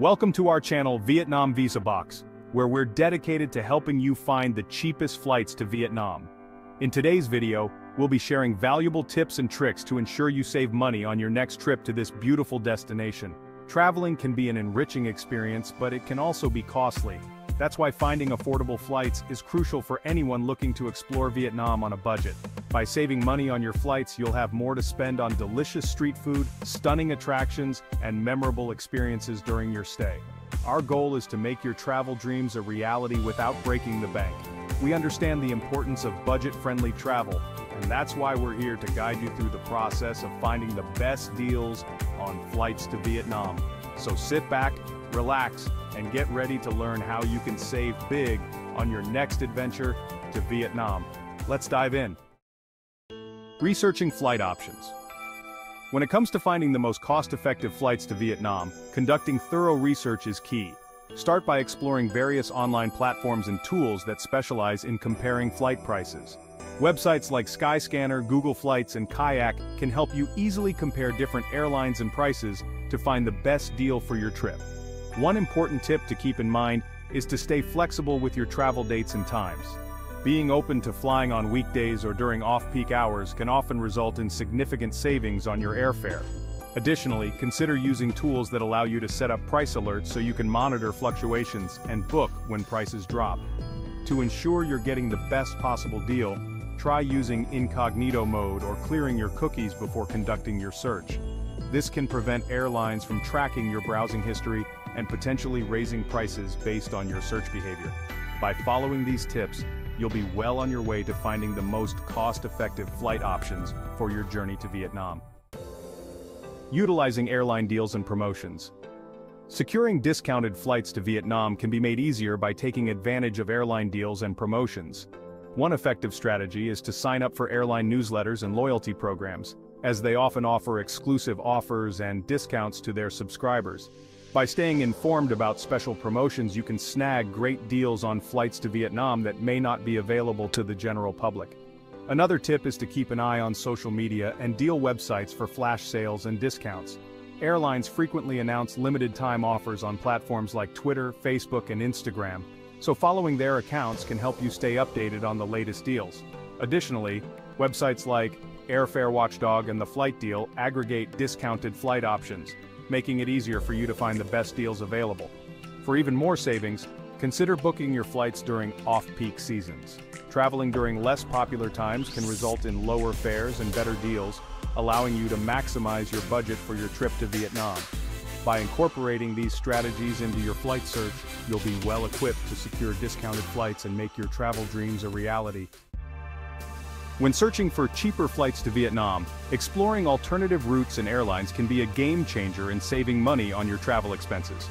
Welcome to our channel Vietnam Visa Box, where we're dedicated to helping you find the cheapest flights to Vietnam. In today's video, we'll be sharing valuable tips and tricks to ensure you save money on your next trip to this beautiful destination. Traveling can be an enriching experience, but it can also be costly. That's why finding affordable flights is crucial for anyone looking to explore Vietnam on a budget. By saving money on your flights you'll have more to spend on delicious street food, stunning attractions, and memorable experiences during your stay. Our goal is to make your travel dreams a reality without breaking the bank. We understand the importance of budget-friendly travel, and that's why we're here to guide you through the process of finding the best deals on flights to Vietnam. So sit back, relax, and get ready to learn how you can save big on your next adventure to Vietnam. Let's dive in. Researching flight options. When it comes to finding the most cost-effective flights to Vietnam, conducting thorough research is key. Start by exploring various online platforms and tools that specialize in comparing flight prices. Websites like Skyscanner, Google Flights, and Kayak can help you easily compare different airlines and prices to find the best deal for your trip. One important tip to keep in mind is to stay flexible with your travel dates and times. Being open to flying on weekdays or during off-peak hours can often result in significant savings on your airfare. Additionally, consider using tools that allow you to set up price alerts so you can monitor fluctuations and book when prices drop. To ensure you're getting the best possible deal, try using incognito mode or clearing your cookies before conducting your search. This can prevent airlines from tracking your browsing history and potentially raising prices based on your search behavior. By following these tips, you'll be well on your way to finding the most cost-effective flight options for your journey to Vietnam. Utilizing airline deals and promotions. Securing discounted flights to Vietnam can be made easier by taking advantage of airline deals and promotions. One effective strategy is to sign up for airline newsletters and loyalty programs, as they often offer exclusive offers and discounts to their subscribers. By staying informed about special promotions you can snag great deals on flights to Vietnam that may not be available to the general public. Another tip is to keep an eye on social media and deal websites for flash sales and discounts. Airlines frequently announce limited-time offers on platforms like Twitter, Facebook, and Instagram, so following their accounts can help you stay updated on the latest deals. Additionally, websites like Airfare Watchdog and The Flight Deal aggregate discounted flight options, making it easier for you to find the best deals available. For even more savings, consider booking your flights during off-peak seasons. Traveling during less popular times can result in lower fares and better deals, allowing you to maximize your budget for your trip to Vietnam. By incorporating these strategies into your flight search, you'll be well equipped to secure discounted flights and make your travel dreams a reality. When searching for cheaper flights to Vietnam, exploring alternative routes and airlines can be a game changer in saving money on your travel expenses.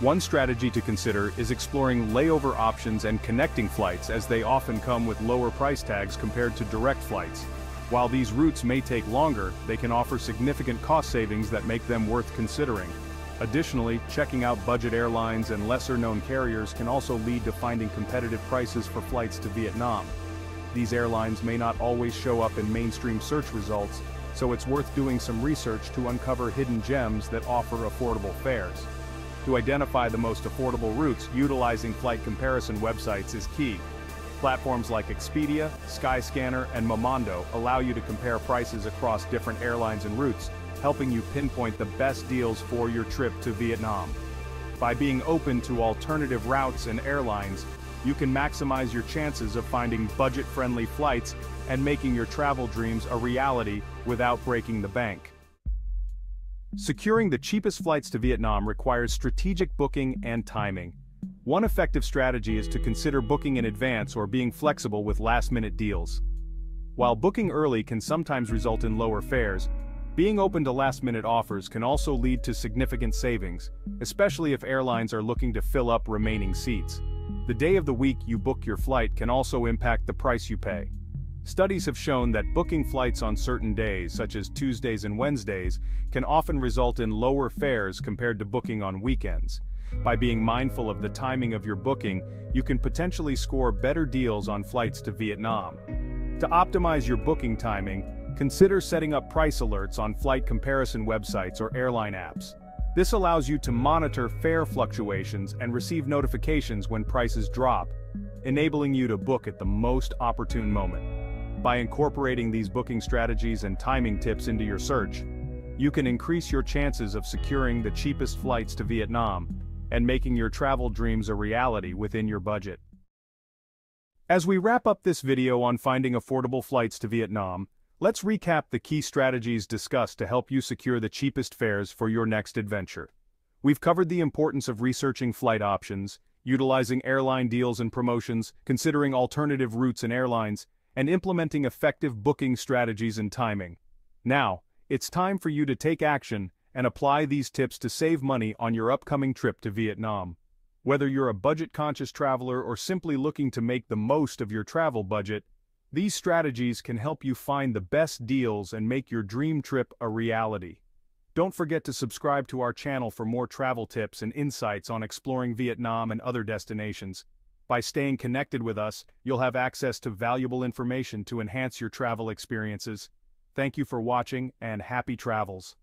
One strategy to consider is exploring layover options and connecting flights as they often come with lower price tags compared to direct flights. While these routes may take longer, they can offer significant cost savings that make them worth considering. Additionally, checking out budget airlines and lesser-known carriers can also lead to finding competitive prices for flights to Vietnam. These airlines may not always show up in mainstream search results, so it's worth doing some research to uncover hidden gems that offer affordable fares. To identify the most affordable routes, utilizing flight comparison websites is key. Platforms like Expedia, Skyscanner, and Momondo allow you to compare prices across different airlines and routes, helping you pinpoint the best deals for your trip to Vietnam. By being open to alternative routes and airlines, you can maximize your chances of finding budget-friendly flights and making your travel dreams a reality without breaking the bank. Securing the cheapest flights to Vietnam requires strategic booking and timing. One effective strategy is to consider booking in advance or being flexible with last-minute deals. While booking early can sometimes result in lower fares, being open to last-minute offers can also lead to significant savings, especially if airlines are looking to fill up remaining seats. The day of the week you book your flight can also impact the price you pay. Studies have shown that booking flights on certain days, such as Tuesdays and Wednesdays, can often result in lower fares compared to booking on weekends. By being mindful of the timing of your booking, you can potentially score better deals on flights to Vietnam. To optimize your booking timing, Consider setting up price alerts on flight comparison websites or airline apps. This allows you to monitor fare fluctuations and receive notifications when prices drop, enabling you to book at the most opportune moment. By incorporating these booking strategies and timing tips into your search, you can increase your chances of securing the cheapest flights to Vietnam and making your travel dreams a reality within your budget. As we wrap up this video on finding affordable flights to Vietnam, let's recap the key strategies discussed to help you secure the cheapest fares for your next adventure. We've covered the importance of researching flight options, utilizing airline deals and promotions, considering alternative routes and airlines, and implementing effective booking strategies and timing. Now, it's time for you to take action and apply these tips to save money on your upcoming trip to Vietnam. Whether you're a budget-conscious traveler or simply looking to make the most of your travel budget, these strategies can help you find the best deals and make your dream trip a reality. Don't forget to subscribe to our channel for more travel tips and insights on exploring Vietnam and other destinations. By staying connected with us, you'll have access to valuable information to enhance your travel experiences. Thank you for watching and happy travels.